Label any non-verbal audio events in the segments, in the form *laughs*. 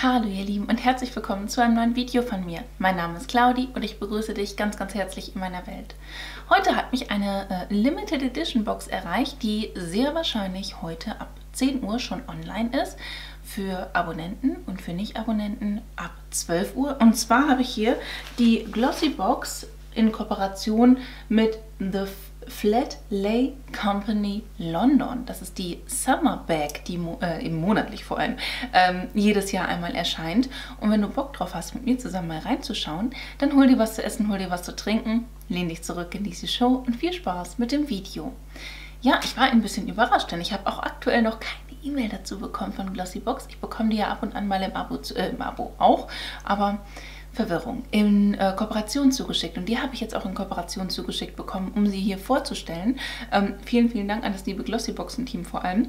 Hallo ihr Lieben und herzlich willkommen zu einem neuen Video von mir. Mein Name ist Claudi und ich begrüße dich ganz ganz herzlich in meiner Welt. Heute hat mich eine äh, Limited Edition Box erreicht, die sehr wahrscheinlich heute ab 10 Uhr schon online ist. Für Abonnenten und für Nicht-Abonnenten ab 12 Uhr. Und zwar habe ich hier die Glossy Box in Kooperation mit The Flat Lay Company London. Das ist die Summer Bag, die äh, monatlich vor allem ähm, jedes Jahr einmal erscheint. Und wenn du Bock drauf hast, mit mir zusammen mal reinzuschauen, dann hol dir was zu essen, hol dir was zu trinken, lehn dich zurück, genieße die Show und viel Spaß mit dem Video. Ja, ich war ein bisschen überrascht, denn ich habe auch aktuell noch keine E-Mail dazu bekommen von Glossybox. Ich bekomme die ja ab und an mal im Abo, äh, im Abo auch, aber Verwirrung in äh, Kooperation zugeschickt. Und die habe ich jetzt auch in Kooperation zugeschickt bekommen, um sie hier vorzustellen. Ähm, vielen, vielen Dank an das liebe Glossyboxen-Team vor allem.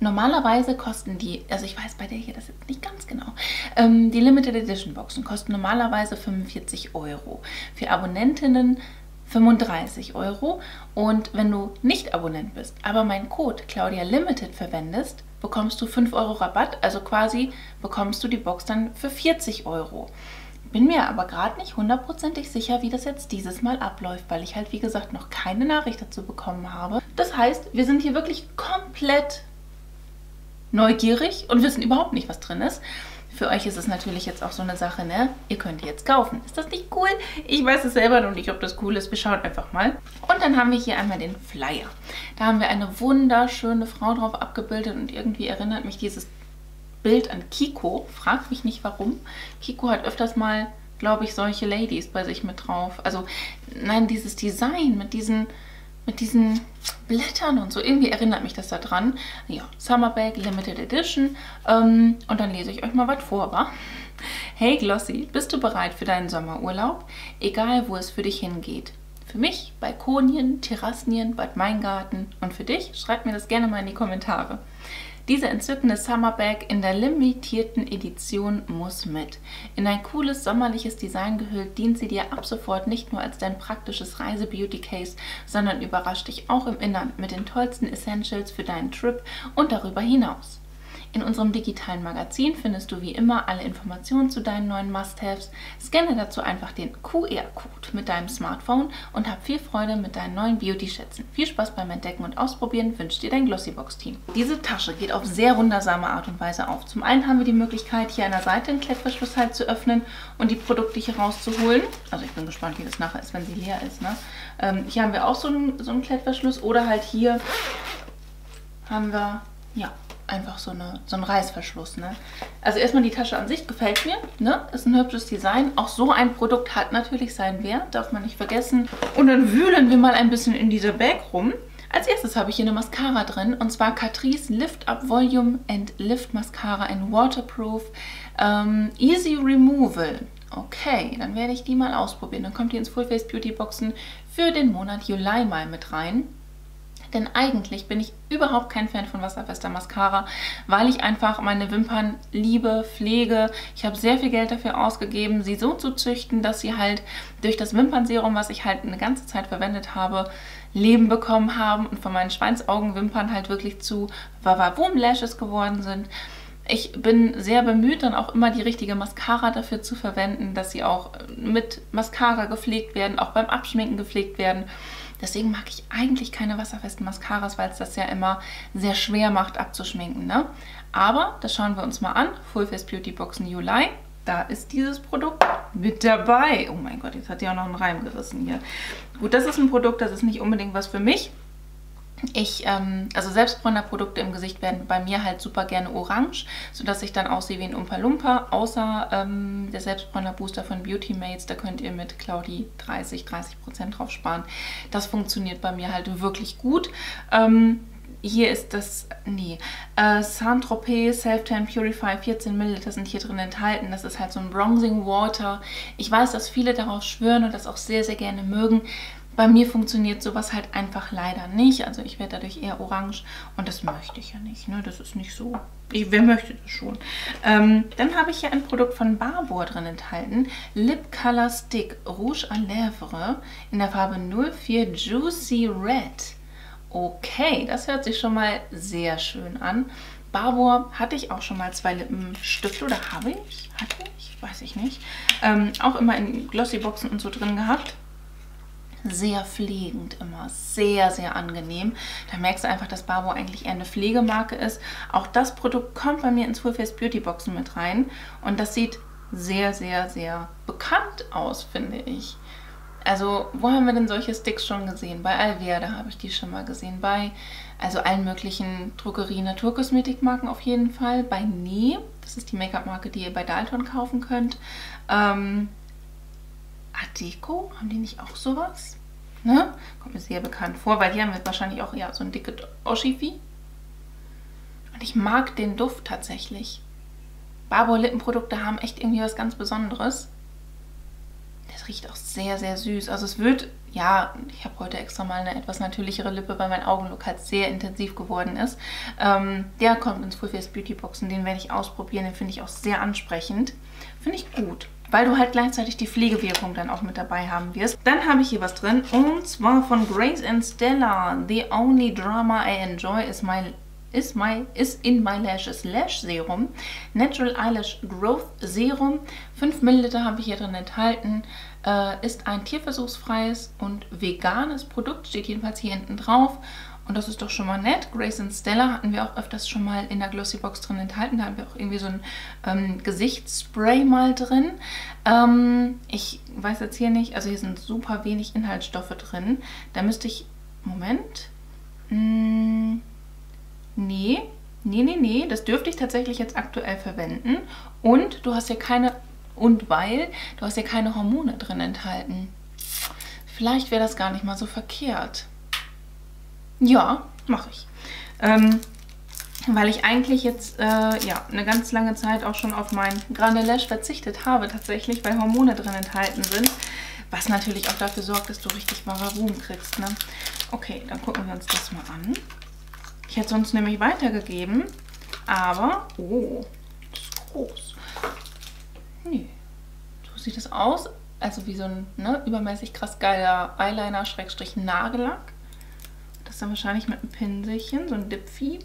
Normalerweise kosten die, also ich weiß bei der hier das jetzt nicht ganz genau, ähm, die Limited Edition Boxen kosten normalerweise 45 Euro. Für Abonnentinnen 35 Euro. Und wenn du nicht Abonnent bist, aber meinen Code Claudia Limited verwendest, bekommst du 5 Euro Rabatt. Also quasi bekommst du die Box dann für 40 Euro. Bin mir aber gerade nicht hundertprozentig sicher, wie das jetzt dieses Mal abläuft, weil ich halt, wie gesagt, noch keine Nachricht dazu bekommen habe. Das heißt, wir sind hier wirklich komplett neugierig und wissen überhaupt nicht, was drin ist. Für euch ist es natürlich jetzt auch so eine Sache, ne? Ihr könnt die jetzt kaufen. Ist das nicht cool? Ich weiß es selber noch nicht, ob das cool ist. Wir schauen einfach mal. Und dann haben wir hier einmal den Flyer. Da haben wir eine wunderschöne Frau drauf abgebildet und irgendwie erinnert mich dieses Bild an Kiko. Frag mich nicht warum. Kiko hat öfters mal, glaube ich, solche Ladies bei sich mit drauf. Also, nein, dieses Design mit diesen, mit diesen Blättern und so. Irgendwie erinnert mich das daran. Ja, Summer Bag Limited Edition. Ähm, und dann lese ich euch mal was vor, wa? Hey Glossy, bist du bereit für deinen Sommerurlaub? Egal, wo es für dich hingeht. Für mich Balkonien, Terrassenien, Bad Meingarten und für dich? Schreib mir das gerne mal in die Kommentare. Diese entzückende Summer Bag in der limitierten Edition muss mit. In ein cooles sommerliches Design gehüllt, dient sie dir ab sofort nicht nur als dein praktisches Reise-Beauty-Case, sondern überrascht dich auch im Innern mit den tollsten Essentials für deinen Trip und darüber hinaus. In unserem digitalen Magazin findest du wie immer alle Informationen zu deinen neuen Must-Haves. Scanne dazu einfach den QR-Code mit deinem Smartphone und hab viel Freude mit deinen neuen Beauty-Schätzen. Viel Spaß beim Entdecken und Ausprobieren wünscht dir dein Glossybox-Team. Diese Tasche geht auf sehr wundersame Art und Weise auf. Zum einen haben wir die Möglichkeit, hier an der Seite einen Klettverschluss halt zu öffnen und die Produkte hier rauszuholen. Also ich bin gespannt, wie das nachher ist, wenn sie leer ist. Ne? Ähm, hier haben wir auch so einen, so einen Klettverschluss oder halt hier haben wir, ja, einfach so, eine, so ein Reißverschluss. Ne? Also erstmal die Tasche an sich gefällt mir. Ne? Ist ein hübsches Design. Auch so ein Produkt hat natürlich seinen Wert, darf man nicht vergessen. Und dann wühlen wir mal ein bisschen in dieser Bag rum. Als erstes habe ich hier eine Mascara drin und zwar Catrice Lift Up Volume and Lift Mascara in Waterproof ähm, Easy Removal. Okay, dann werde ich die mal ausprobieren. Dann kommt die ins Full Face Beauty Boxen für den Monat Juli mal mit rein. Denn eigentlich bin ich überhaupt kein Fan von wasserfester Mascara, weil ich einfach meine Wimpern liebe, pflege. Ich habe sehr viel Geld dafür ausgegeben, sie so zu züchten, dass sie halt durch das Wimpernserum, was ich halt eine ganze Zeit verwendet habe, Leben bekommen haben und von meinen Schweinsaugenwimpern halt wirklich zu Wawawum Lashes geworden sind. Ich bin sehr bemüht, dann auch immer die richtige Mascara dafür zu verwenden, dass sie auch mit Mascara gepflegt werden, auch beim Abschminken gepflegt werden. Deswegen mag ich eigentlich keine wasserfesten Mascaras, weil es das ja immer sehr schwer macht abzuschminken. Ne? Aber das schauen wir uns mal an. Full Face Beauty Boxen Juli. Da ist dieses Produkt mit dabei. Oh mein Gott, jetzt hat die auch noch einen Reim gerissen hier. Gut, das ist ein Produkt, das ist nicht unbedingt was für mich. Ich, ähm, also Selbstbräuner-Produkte im Gesicht werden bei mir halt super gerne orange, sodass ich dann aussehe wie ein Umpa Lumpa, außer ähm, der Selbstbräuner-Booster von Beauty Mates, da könnt ihr mit Claudi 30, 30% drauf sparen. Das funktioniert bei mir halt wirklich gut. Ähm, hier ist das, nee, äh, Saint-Tropez Self-Tan Purify 14 Milliliter sind hier drin enthalten. Das ist halt so ein Bronzing Water. Ich weiß, dass viele darauf schwören und das auch sehr, sehr gerne mögen. Bei mir funktioniert sowas halt einfach leider nicht. Also ich werde dadurch eher orange und das möchte ich ja nicht. Ne? Das ist nicht so. Ich, wer möchte das schon? Ähm, dann habe ich hier ein Produkt von Barbour drin enthalten. Lip Color Stick Rouge à Lèvres in der Farbe 04 Juicy Red. Okay, das hört sich schon mal sehr schön an. Barbour hatte ich auch schon mal zwei Lippenstifte oder habe ich? Hatte ich? Weiß ich nicht. Ähm, auch immer in Glossyboxen und so drin gehabt. Sehr pflegend immer, sehr, sehr angenehm. Da merkst du einfach, dass Barbour eigentlich eher eine Pflegemarke ist. Auch das Produkt kommt bei mir ins Full Face Beauty Boxen mit rein und das sieht sehr, sehr, sehr bekannt aus, finde ich. Also, wo haben wir denn solche Sticks schon gesehen? Bei Alverde habe ich die schon mal gesehen. Bei, also allen möglichen Drogerie Naturkosmetikmarken auf jeden Fall. Bei Nee, das ist die Make-up-Marke, die ihr bei Dalton kaufen könnt. Ähm, Adeco, haben die nicht auch sowas? Ne? Kommt mir sehr bekannt vor, weil hier haben wir wahrscheinlich auch ja, so ein dickes Oshifi. Und ich mag den Duft tatsächlich. Barbour Lippenprodukte haben echt irgendwie was ganz Besonderes. Das riecht auch sehr, sehr süß. Also es wird, ja, ich habe heute extra mal eine etwas natürlichere Lippe, weil mein Augenlook halt sehr intensiv geworden ist. Ähm, der kommt ins Full Face Beauty Boxen, den werde ich ausprobieren. Den finde ich auch sehr ansprechend. Finde ich gut weil du halt gleichzeitig die Pflegewirkung dann auch mit dabei haben wirst. Dann habe ich hier was drin und zwar von Grace and Stella. The only drama I enjoy is my is, my, is in my lashes Lash Serum. Natural Eyelash Growth Serum. 5 ml habe ich hier drin enthalten. Äh, ist ein tierversuchsfreies und veganes Produkt. Steht jedenfalls hier hinten drauf. Und das ist doch schon mal nett. Grace and Stella hatten wir auch öfters schon mal in der Glossybox drin enthalten. Da haben wir auch irgendwie so ein ähm, Gesichtsspray mal drin. Ähm, ich weiß jetzt hier nicht, also hier sind super wenig Inhaltsstoffe drin. Da müsste ich, Moment, hm, nee, nee, nee, nee, das dürfte ich tatsächlich jetzt aktuell verwenden. Und du hast ja keine, und weil, du hast ja keine Hormone drin enthalten. Vielleicht wäre das gar nicht mal so verkehrt. Ja, mache ich. Ähm, weil ich eigentlich jetzt äh, ja, eine ganz lange Zeit auch schon auf mein Grande Lash verzichtet habe tatsächlich, weil Hormone drin enthalten sind. Was natürlich auch dafür sorgt, dass du richtig Ruhm kriegst. Ne? Okay, dann gucken wir uns das mal an. Ich hätte uns nämlich weitergegeben, aber... Oh, das ist groß. Nee, so sieht es aus. Also wie so ein ne, übermäßig krass geiler Eyeliner-Nagellack. Das ist dann wahrscheinlich mit einem Pinselchen, so ein Dipfi.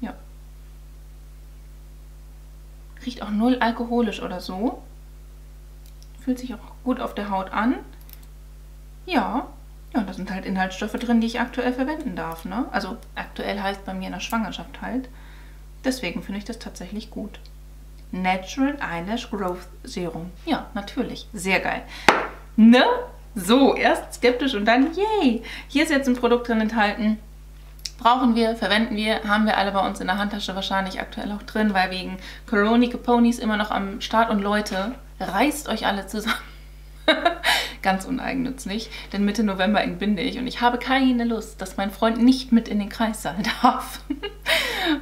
Ja. Riecht auch null alkoholisch oder so. Fühlt sich auch gut auf der Haut an. Ja, ja, da sind halt Inhaltsstoffe drin, die ich aktuell verwenden darf. Ne? Also aktuell heißt bei mir in der Schwangerschaft halt. Deswegen finde ich das tatsächlich gut. Natural Eyelash Growth Serum. Ja, natürlich. Sehr geil. Ne? So, erst skeptisch und dann yay. Hier ist jetzt ein Produkt drin enthalten. Brauchen wir, verwenden wir, haben wir alle bei uns in der Handtasche wahrscheinlich aktuell auch drin, weil wegen Corona Ponies immer noch am Start. Und Leute, reißt euch alle zusammen. *laughs* Ganz uneigennützig, denn Mitte November entbinde ich und ich habe keine Lust, dass mein Freund nicht mit in den Kreissaal *laughs* darf.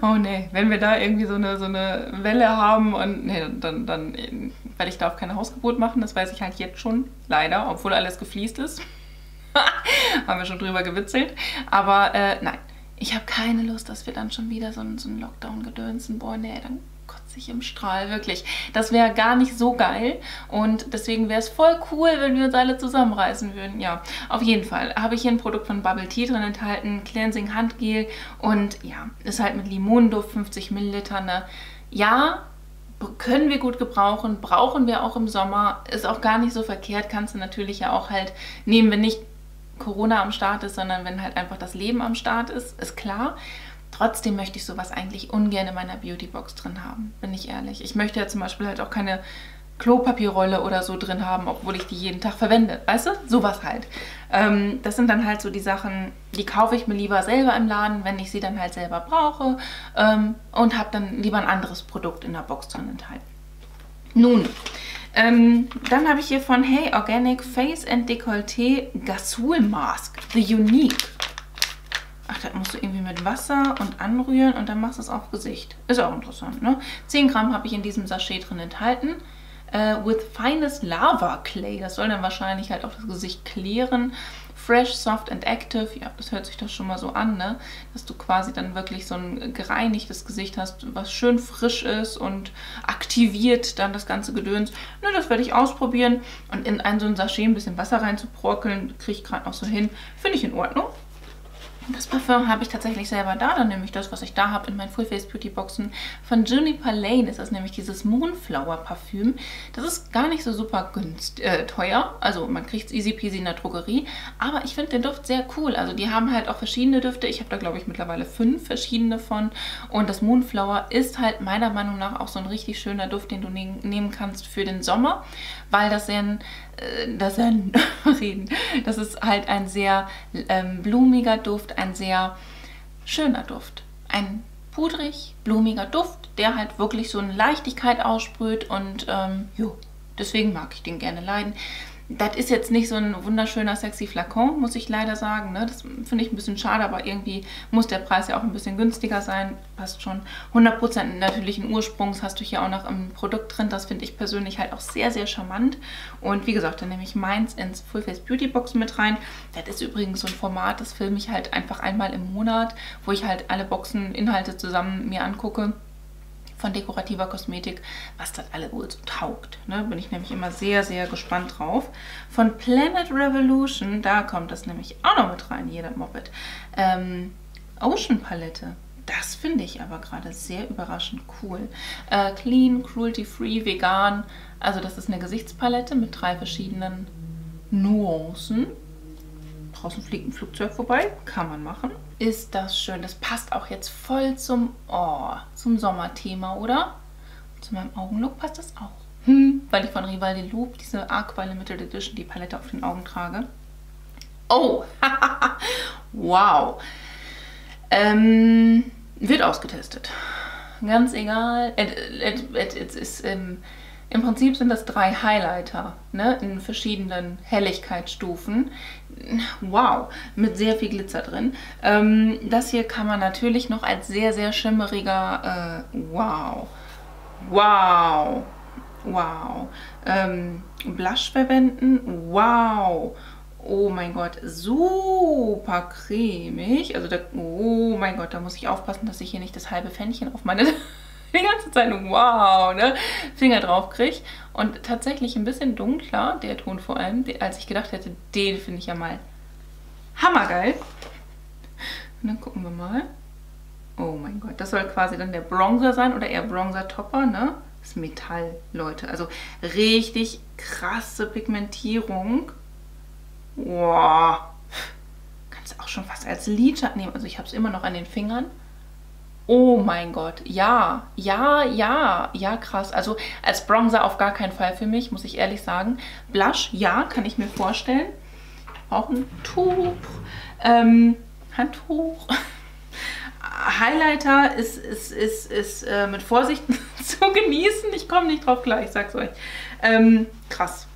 oh nee, wenn wir da irgendwie so eine, so eine Welle haben und nee, dann, dann, weil ich darf keine Hausgeburt machen, das weiß ich halt jetzt schon, leider, obwohl alles gefliest ist. *laughs* haben wir schon drüber gewitzelt. Aber äh, nein, ich habe keine Lust, dass wir dann schon wieder so, so einen Lockdown gedönsen. Boah, nee, dann sich im Strahl, wirklich. Das wäre gar nicht so geil und deswegen wäre es voll cool, wenn wir uns alle zusammenreißen würden. Ja, auf jeden Fall habe ich hier ein Produkt von Bubble Tea drin enthalten, Cleansing Handgel und ja, ist halt mit Limonenduft, 50 Milliliter. Ne? Ja, können wir gut gebrauchen, brauchen wir auch im Sommer, ist auch gar nicht so verkehrt, kannst du natürlich ja auch halt nehmen, wenn nicht Corona am Start ist, sondern wenn halt einfach das Leben am Start ist, ist klar. Trotzdem möchte ich sowas eigentlich ungern in meiner Beautybox drin haben, bin ich ehrlich. Ich möchte ja zum Beispiel halt auch keine Klopapierrolle oder so drin haben, obwohl ich die jeden Tag verwende. Weißt du? Sowas halt. Ähm, das sind dann halt so die Sachen, die kaufe ich mir lieber selber im Laden, wenn ich sie dann halt selber brauche ähm, und habe dann lieber ein anderes Produkt in der Box drin enthalten. Nun, ähm, dann habe ich hier von Hey Organic Face and Decolleté Gasul Mask, The Unique. Ach, das musst du irgendwie mit Wasser und anrühren und dann machst du es auf Gesicht. Ist auch interessant, ne? 10 Gramm habe ich in diesem Sachet drin enthalten. Uh, with finest lava clay. Das soll dann wahrscheinlich halt auch das Gesicht klären. Fresh, soft and active. Ja, das hört sich doch schon mal so an, ne? Dass du quasi dann wirklich so ein gereinigtes Gesicht hast, was schön frisch ist und aktiviert dann das ganze Gedöns. Ne, das werde ich ausprobieren. Und in ein so ein Sachet ein bisschen Wasser reinzubrockeln, kriege ich gerade noch so hin. Finde ich in Ordnung. Das Parfum habe ich tatsächlich selber da, dann nehme ich das, was ich da habe in meinen Full Face Beauty Boxen. Von Juniper Lane ist das nämlich dieses Moonflower Parfüm. Das ist gar nicht so super günstig, äh, teuer, also man kriegt es easy peasy in der Drogerie, aber ich finde den Duft sehr cool. Also die haben halt auch verschiedene Düfte, ich habe da glaube ich mittlerweile fünf verschiedene von und das Moonflower ist halt meiner Meinung nach auch so ein richtig schöner Duft, den du ne nehmen kannst für den Sommer, weil das ein äh, das, *laughs* reden. das ist halt ein sehr ähm, blumiger Duft, ein sehr schöner Duft. Ein pudrig, blumiger Duft, der halt wirklich so eine Leichtigkeit aussprüht und ähm, jo, deswegen mag ich den gerne leiden. Das ist jetzt nicht so ein wunderschöner, sexy Flakon, muss ich leider sagen. Ne? Das finde ich ein bisschen schade, aber irgendwie muss der Preis ja auch ein bisschen günstiger sein. Passt schon. 100% natürlichen Ursprungs hast du hier auch noch im Produkt drin. Das finde ich persönlich halt auch sehr, sehr charmant. Und wie gesagt, dann nehme ich meins ins Full Face Beauty Box mit rein. Das ist übrigens so ein Format, das filme ich halt einfach einmal im Monat, wo ich halt alle Boxeninhalte zusammen mir angucke von dekorativer Kosmetik, was das alle wohl so taugt. Ne? Bin ich nämlich immer sehr, sehr gespannt drauf. Von Planet Revolution, da kommt das nämlich auch noch mit rein, jeder Moped. Ähm, Ocean Palette. Das finde ich aber gerade sehr überraschend cool. Äh, clean, cruelty-free, vegan. Also das ist eine Gesichtspalette mit drei verschiedenen Nuancen draußen fliegt ein Flugzeug vorbei, kann man machen. Ist das schön. Das passt auch jetzt voll zum, oh, zum Sommerthema, oder? Zu meinem Augenlook passt das auch. Hm, weil ich von Rivaldi Loop diese Aqua Limited Edition, die Palette auf den Augen trage. Oh, *laughs* wow. Ähm, wird ausgetestet. Ganz egal. Es ist ähm, im Prinzip sind das drei Highlighter ne, in verschiedenen Helligkeitsstufen. Wow, mit sehr viel Glitzer drin. Ähm, das hier kann man natürlich noch als sehr, sehr schimmeriger, äh, wow, wow, wow, ähm, Blush verwenden. Wow, oh mein Gott, super cremig. Also, da, oh mein Gott, da muss ich aufpassen, dass ich hier nicht das halbe Fännchen auf meine *laughs* die ganze Zeit wow, ne, Finger drauf kriege. Und tatsächlich ein bisschen dunkler, der Ton vor allem, als ich gedacht hätte, den finde ich ja mal hammergeil. Und dann gucken wir mal. Oh mein Gott, das soll quasi dann der Bronzer sein oder eher Bronzer-Topper, ne? Das ist Metall, Leute. Also richtig krasse Pigmentierung. Wow. Kannst du auch schon fast als Lidschatten nehmen. Also ich habe es immer noch an den Fingern. Oh mein Gott, ja, ja, ja, ja, krass. Also als Bronzer auf gar keinen Fall für mich, muss ich ehrlich sagen. Blush, ja, kann ich mir vorstellen. Auch ein Tuch, ähm, Handtuch. *laughs* Highlighter ist, ist, ist, ist äh, mit Vorsicht *laughs* zu genießen. Ich komme nicht drauf klar, ich sag's euch. Ähm, krass.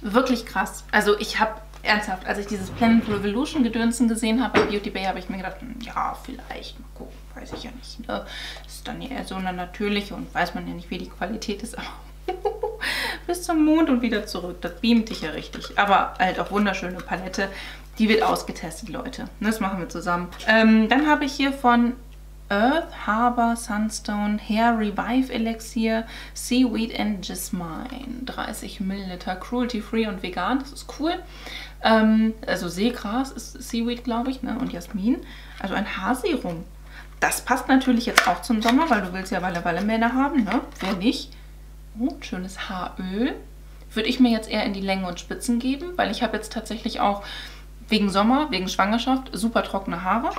Wirklich krass. Also ich habe ernsthaft, als ich dieses Planet Revolution Gedönsen gesehen habe bei Beauty Bay, habe ich mir gedacht, hm, ja, vielleicht, mal gucken weiß ich ja nicht. Ne? Ist dann eher so eine natürliche und weiß man ja nicht, wie die Qualität ist, *laughs* bis zum Mond und wieder zurück. Das beamt dich ja richtig. Aber halt auch wunderschöne Palette. Die wird ausgetestet, Leute. Das machen wir zusammen. Ähm, dann habe ich hier von Earth Harbor Sunstone Hair Revive Elixir Seaweed and Jasmine. 30 Milliliter, cruelty-free und vegan. Das ist cool. Ähm, also Seegras ist Seaweed, glaube ich, ne? und Jasmin. Also ein Haarserum. Das passt natürlich jetzt auch zum Sommer, weil du willst ja Walle Walle Mähne haben, ne? Wer nicht? Oh, schönes Haaröl. Würde ich mir jetzt eher in die Länge und Spitzen geben, weil ich habe jetzt tatsächlich auch wegen Sommer, wegen Schwangerschaft, super trockene Haare.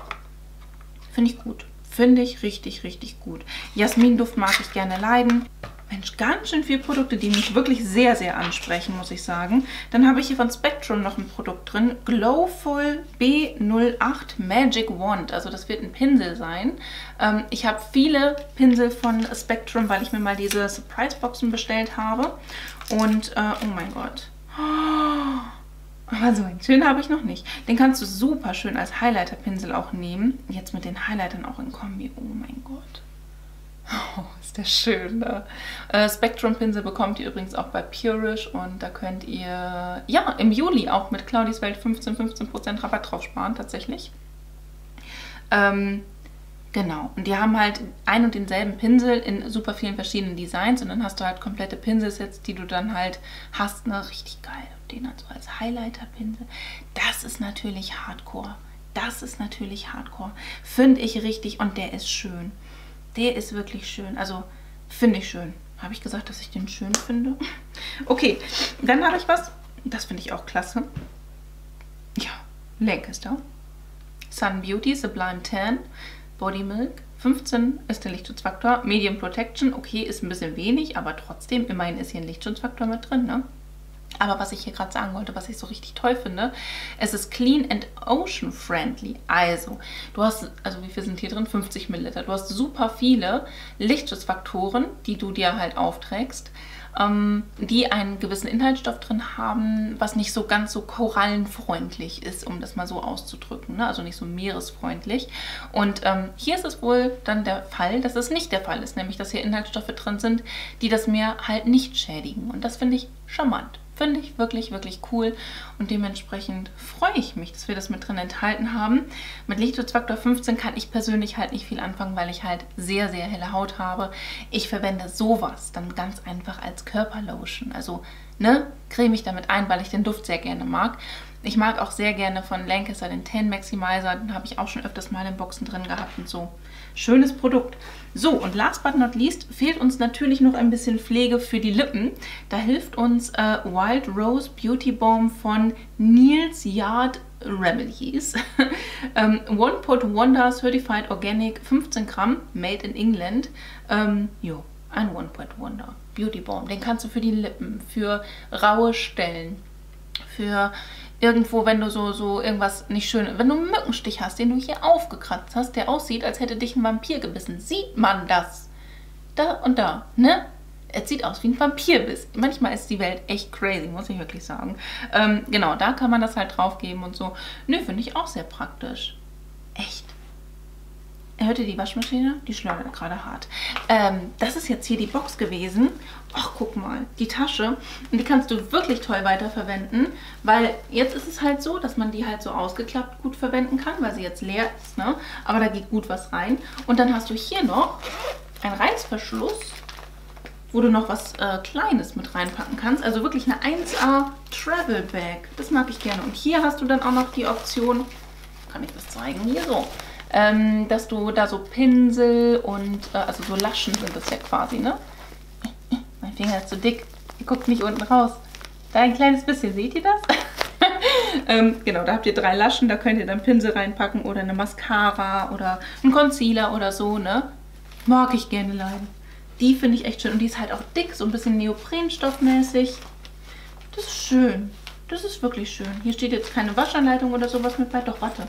Finde ich gut. Finde ich richtig, richtig gut. Jasminduft mag ich gerne leiden. Mensch, ganz schön viele Produkte, die mich wirklich sehr, sehr ansprechen, muss ich sagen. Dann habe ich hier von Spectrum noch ein Produkt drin. Glowful B08 Magic Wand. Also das wird ein Pinsel sein. Ähm, ich habe viele Pinsel von Spectrum, weil ich mir mal diese Surprise-Boxen bestellt habe. Und, äh, oh mein Gott. aber so einen schönen habe ich noch nicht. Den kannst du super schön als Highlighter-Pinsel auch nehmen. Jetzt mit den Highlightern auch in Kombi. Oh mein Gott. Oh, *laughs* ist der schön, ne? Äh, Spectrum Pinsel bekommt ihr übrigens auch bei Purish und da könnt ihr, ja, im Juli auch mit Claudis Welt 15, 15% Rabatt drauf sparen, tatsächlich. Ähm, genau, und die haben halt ein und denselben Pinsel in super vielen verschiedenen Designs und dann hast du halt komplette Pinselsets, die du dann halt hast, ne? Richtig geil. Und den halt so als Highlighter-Pinsel. Das ist natürlich Hardcore das ist natürlich Hardcore. Finde ich richtig und der ist schön. Der ist wirklich schön. Also finde ich schön. Habe ich gesagt, dass ich den schön finde? *laughs* Okay, dann habe ich was. Das finde ich auch klasse. Ja, Lancaster. Sun Beauty Sublime Tan Body Milk. 15 ist der Lichtschutzfaktor. Medium Protection, okay, ist ein bisschen wenig, aber trotzdem, immerhin ist hier ein Lichtschutzfaktor mit drin, ne? Aber was ich hier gerade sagen wollte, was ich so richtig toll finde, es ist clean and ocean friendly. Also, du hast, also wie viel sind hier drin? 50 Milliliter. Du hast super viele Lichtschutzfaktoren, die du dir halt aufträgst, ähm, die einen gewissen Inhaltsstoff drin haben, was nicht so ganz so korallenfreundlich ist, um das mal so auszudrücken. Ne? Also nicht so meeresfreundlich. Und ähm, hier ist es wohl dann der Fall, dass es nicht der Fall ist, nämlich dass hier Inhaltsstoffe drin sind, die das Meer halt nicht schädigen. Und das finde ich charmant. Finde ich wirklich, wirklich cool und dementsprechend freue ich mich, dass wir das mit drin enthalten haben. Mit Lichtschutzfaktor 15 kann ich persönlich halt nicht viel anfangen, weil ich halt sehr, sehr helle Haut habe. Ich verwende sowas dann ganz einfach als Körperlotion. Also, ne, creme ich damit ein, weil ich den Duft sehr gerne mag. Ich mag auch sehr gerne von Lancaster den Tan Maximizer. Den habe ich auch schon öfters mal in Boxen drin gehabt und so. Schönes Produkt. So, und last but not least fehlt uns natürlich noch ein bisschen Pflege für die Lippen. Da hilft uns äh, Wild Rose Beauty Balm von Niels Yard Remedies. *laughs* ähm, One Pot Wonder Certified Organic 15 Gramm, made in England. Ähm, jo, ein One Pot Wonder Beauty Balm. Den kannst du für die Lippen, für raue Stellen, für irgendwo, wenn du so, so irgendwas nicht schön, wenn du einen Mückenstich hast, den du hier aufgekratzt hast, der aussieht, als hätte dich ein Vampir gebissen, sieht man das. Da und da, ne? Es sieht aus wie ein Vampirbiss. Manchmal ist die Welt echt crazy, muss ich wirklich sagen. Ähm, genau, da kann man das halt draufgeben und so. Nö, finde ich auch sehr praktisch. Echt. Hört ihr die Waschmaschine? Die schleudert gerade hart. Ähm, das ist jetzt hier die Box gewesen. Ach, guck mal, die Tasche. Und die kannst du wirklich toll weiterverwenden, weil jetzt ist es halt so, dass man die halt so ausgeklappt gut verwenden kann, weil sie jetzt leer ist, ne? Aber da geht gut was rein. Und dann hast du hier noch einen Reißverschluss, wo du noch was äh, Kleines mit reinpacken kannst. Also wirklich eine 1A Travel Bag. Das mag ich gerne. Und hier hast du dann auch noch die Option, kann ich das zeigen? Hier so ähm, dass du da so Pinsel und, äh, also so Laschen sind das ja quasi, ne? *laughs* Mein Finger ist zu dick, ihr guckt nicht unten raus. Da ein kleines bisschen, seht ihr das? *laughs* ähm, genau, da habt ihr drei Laschen, da könnt ihr dann Pinsel reinpacken oder eine Mascara oder ein Concealer oder so, ne? Mag ich gerne leiden. Die finde ich echt schön und die ist halt auch dick, so ein bisschen Neoprenstoffmäßig. Das ist schön. Das ist wirklich schön. Hier steht jetzt keine Waschanleitung oder sowas mit bei. Doch, warte.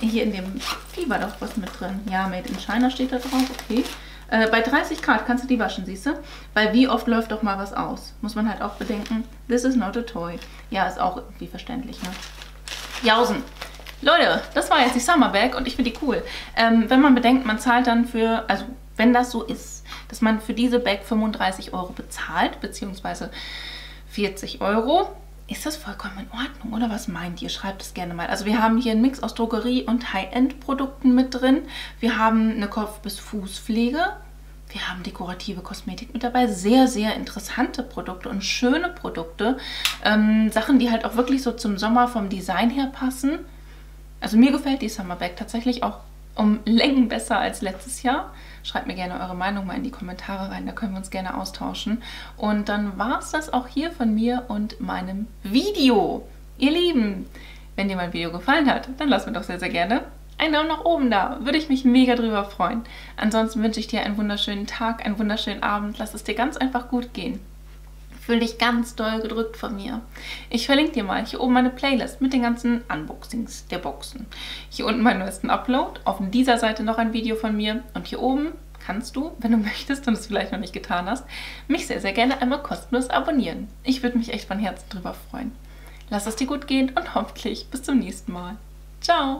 Hier in dem Vieh war doch was mit drin. Ja, Made in China steht da drauf. Okay. Äh, bei 30 Grad kannst du die waschen, siehst du? Weil wie oft läuft doch mal was aus? Muss man halt auch bedenken. This is not a toy. Ja, ist auch irgendwie verständlich, ne? Jausen. Leute, das war jetzt die Summer Bag und ich finde die cool. Ähm, wenn man bedenkt, man zahlt dann für, also wenn das so ist, dass man für diese Bag 35 Euro bezahlt, beziehungsweise 40 Euro, ist das vollkommen in Ordnung oder was meint ihr? Schreibt es gerne mal. Also wir haben hier einen Mix aus Drogerie und High-End-Produkten mit drin. Wir haben eine Kopf- bis Fußpflege. Wir haben dekorative Kosmetik mit dabei. Sehr, sehr interessante Produkte und schöne Produkte. Ähm, Sachen, die halt auch wirklich so zum Sommer vom Design her passen. Also mir gefällt die Summer Bag tatsächlich auch um Längen besser als letztes Jahr. Schreibt mir gerne eure Meinung mal in die Kommentare rein, da können wir uns gerne austauschen. Und dann war es das auch hier von mir und meinem Video. Ihr Lieben, wenn dir mein Video gefallen hat, dann lasst mir doch sehr, sehr gerne einen Daumen nach oben da. Würde ich mich mega drüber freuen. Ansonsten wünsche ich dir einen wunderschönen Tag, einen wunderschönen Abend. Lass es dir ganz einfach gut gehen. Fühl dich ganz doll gedrückt von mir. Ich verlinke dir mal hier oben meine Playlist mit den ganzen Unboxings der Boxen. Hier unten meinen neuesten Upload, auf dieser Seite noch ein Video von mir und hier oben kannst du, wenn du *laughs* möchtest und es vielleicht noch nicht getan hast, mich sehr, sehr gerne einmal kostenlos abonnieren. Ich würde mich echt von Herzen drüber freuen. Lass es dir gut gehen und hoffentlich bis zum nächsten Mal. Ciao!